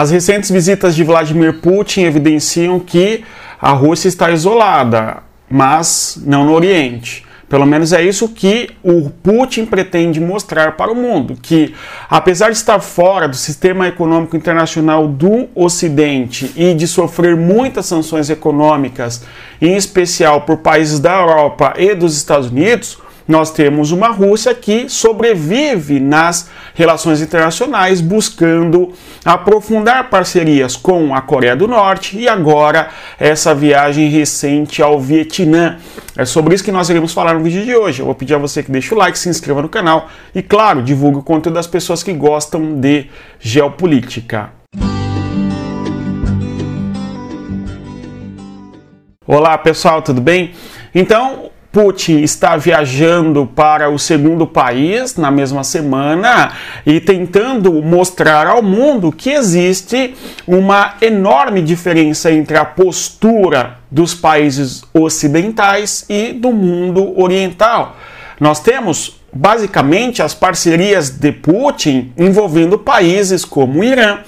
As recentes visitas de Vladimir Putin evidenciam que a Rússia está isolada, mas não no Oriente. Pelo menos é isso que o Putin pretende mostrar para o mundo, que apesar de estar fora do sistema econômico internacional do Ocidente e de sofrer muitas sanções econômicas, em especial por países da Europa e dos Estados Unidos, nós temos uma Rússia que sobrevive nas relações internacionais, buscando aprofundar parcerias com a Coreia do Norte e agora essa viagem recente ao Vietnã. É sobre isso que nós iremos falar no vídeo de hoje. Eu vou pedir a você que deixe o like, se inscreva no canal e, claro, divulgue o conteúdo das pessoas que gostam de geopolítica. Olá pessoal, tudo bem? Então, Putin está viajando para o segundo país na mesma semana e tentando mostrar ao mundo que existe uma enorme diferença entre a postura dos países ocidentais e do mundo oriental. Nós temos basicamente as parcerias de Putin envolvendo países como o Irã,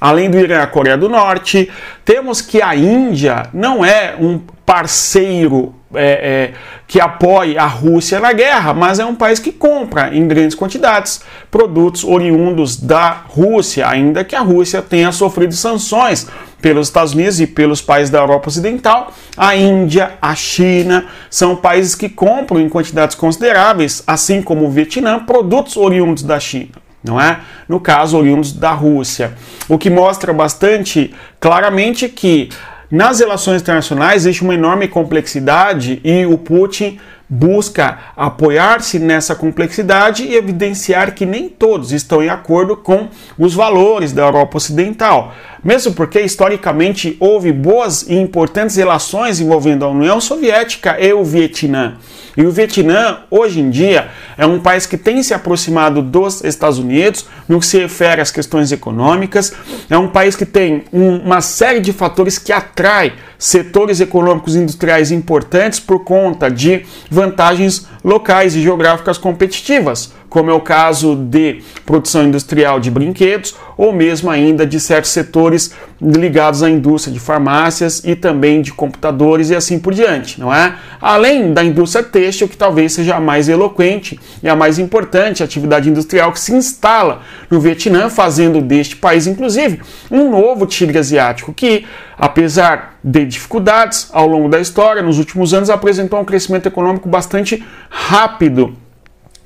além do Irã, a Coreia do Norte. Temos que a Índia não é um parceiro é, é, que apoie a Rússia na guerra, mas é um país que compra em grandes quantidades produtos oriundos da Rússia, ainda que a Rússia tenha sofrido sanções pelos Estados Unidos e pelos países da Europa Ocidental. A Índia, a China são países que compram em quantidades consideráveis, assim como o Vietnã, produtos oriundos da China não é? No caso, oriundos da Rússia. O que mostra bastante claramente que nas relações internacionais existe uma enorme complexidade e o Putin busca apoiar-se nessa complexidade e evidenciar que nem todos estão em acordo com os valores da Europa Ocidental. Mesmo porque historicamente houve boas e importantes relações envolvendo a União Soviética e o Vietnã. E o Vietnã, hoje em dia, é um país que tem se aproximado dos Estados Unidos no que se refere às questões econômicas. É um país que tem uma série de fatores que atrai setores econômicos e industriais importantes por conta de vantagens locais e geográficas competitivas como é o caso de produção industrial de brinquedos ou mesmo ainda de certos setores ligados à indústria de farmácias e também de computadores e assim por diante, não é? Além da indústria têxtil, que talvez seja a mais eloquente e a mais importante atividade industrial que se instala no Vietnã, fazendo deste país, inclusive, um novo tigre asiático que, apesar de dificuldades ao longo da história, nos últimos anos apresentou um crescimento econômico bastante rápido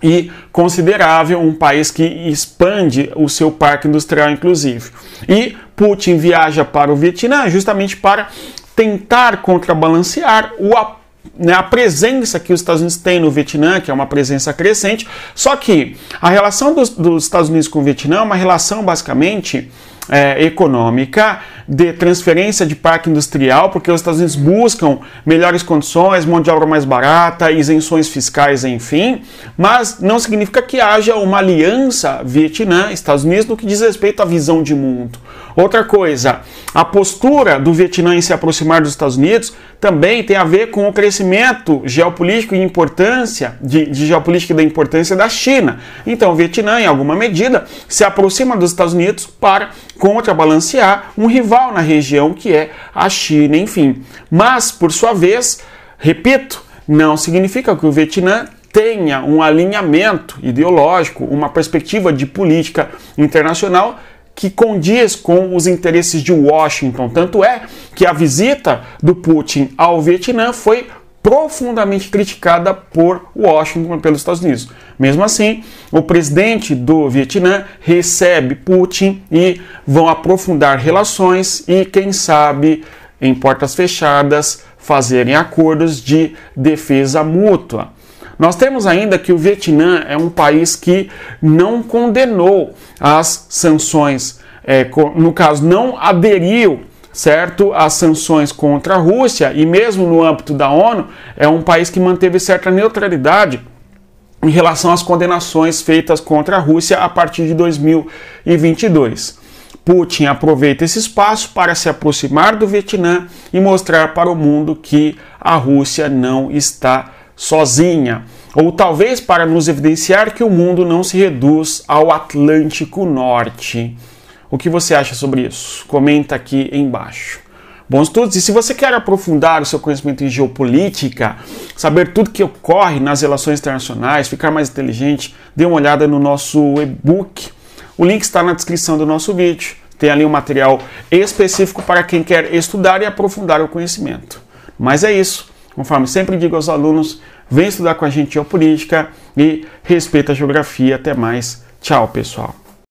e considerável, um país que expande o seu parque industrial, inclusive. E Putin viaja para o Vietnã justamente para tentar contrabalancear o né, a presença que os Estados Unidos têm no Vietnã, que é uma presença crescente. Só que a relação dos, dos Estados Unidos com o Vietnã é uma relação basicamente é, econômica de transferência de parque industrial, porque os Estados Unidos buscam melhores condições, mão de obra mais barata, isenções fiscais, enfim, mas não significa que haja uma aliança Vietnã-Estados Unidos no que diz respeito à visão de mundo. Outra coisa, a postura do Vietnã em se aproximar dos Estados Unidos também tem a ver com o crescimento geopolítico e importância de, de geopolítica da importância da China. Então, o Vietnã, em alguma medida, se aproxima dos Estados Unidos para contrabalancear um rival na região que é a China, enfim. Mas, por sua vez, repito, não significa que o Vietnã tenha um alinhamento ideológico, uma perspectiva de política internacional que condiz com os interesses de Washington. Tanto é que a visita do Putin ao Vietnã foi profundamente criticada por Washington pelos Estados Unidos. Mesmo assim, o presidente do Vietnã recebe Putin e vão aprofundar relações e, quem sabe, em portas fechadas, fazerem acordos de defesa mútua. Nós temos ainda que o Vietnã é um país que não condenou as sanções, é, no caso, não aderiu certo às sanções contra a Rússia e mesmo no âmbito da ONU é um país que manteve certa neutralidade em relação às condenações feitas contra a Rússia a partir de 2022. Putin aproveita esse espaço para se aproximar do Vietnã e mostrar para o mundo que a Rússia não está sozinha, ou talvez para nos evidenciar que o mundo não se reduz ao Atlântico Norte. O que você acha sobre isso? Comenta aqui embaixo. Bons estudos. E se você quer aprofundar o seu conhecimento em geopolítica, saber tudo que ocorre nas relações internacionais, ficar mais inteligente, dê uma olhada no nosso e-book. O link está na descrição do nosso vídeo. Tem ali um material específico para quem quer estudar e aprofundar o conhecimento. Mas é isso. Conforme sempre digo aos alunos, vem estudar com a gente geopolítica e respeita a geografia. Até mais. Tchau, pessoal.